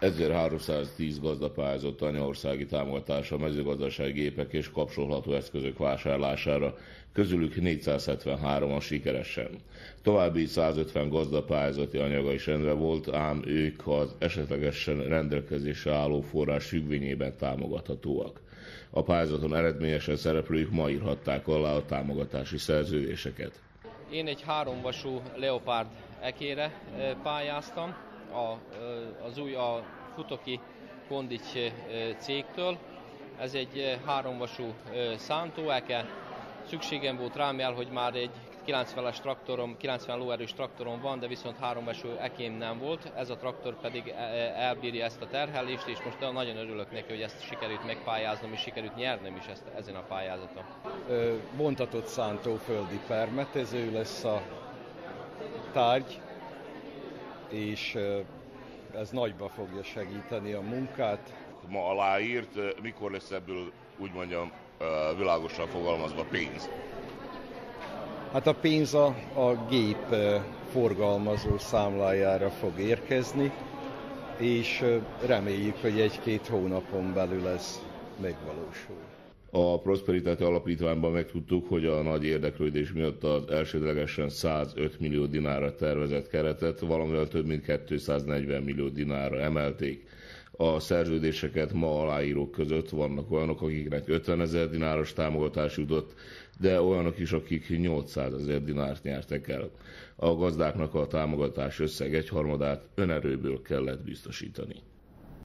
1310 gazda pályázott anyaországi támogatásra mezőgazdasági gépek és kapcsolható eszközök vásárlására, közülük 473-an sikeresen. További 150 gazda pályázati anyaga is rendre volt, ám ők az esetlegesen rendelkezésre álló forrás függvényében támogathatóak. A pályázaton eredményesen szereplők ma írhatták alá a támogatási szerződéseket. Én egy háromvasú Leopard ekére pályáztam, a, az új a Futoki Kondics cégtől. Ez egy háromvasú szántóeke. Szükségem volt rám el, hogy már egy 90-es traktorom, 90 lóerős traktorom van, de viszont háromvasú ekém nem volt. Ez a traktor pedig elbírja ezt a terhelést, és most nagyon örülök neki, hogy ezt sikerült megpályáznom, és sikerült nyernem is ezt, ezen a pályázaton. Bontatott szántóföldi permetező lesz a tárgy, és ez nagyba fogja segíteni a munkát. Ma aláírt, mikor lesz ebből úgy mondjam világosan fogalmazva pénz? Hát a pénz a, a gép forgalmazó számlájára fog érkezni, és reméljük, hogy egy-két hónapon belül ez megvalósul. A Prosperitate Alapítványban megtudtuk, hogy a nagy érdeklődés miatt az elsődlegesen 105 millió dinára tervezett keretet valamivel több mint 240 millió dinára emelték. A szerződéseket ma aláírók között vannak olyanok, akiknek 50 ezer dináros támogatás jutott, de olyanok is, akik 800 ezer dinárt nyertek el. A gazdáknak a támogatás összeg egyharmadát önerőből kellett biztosítani.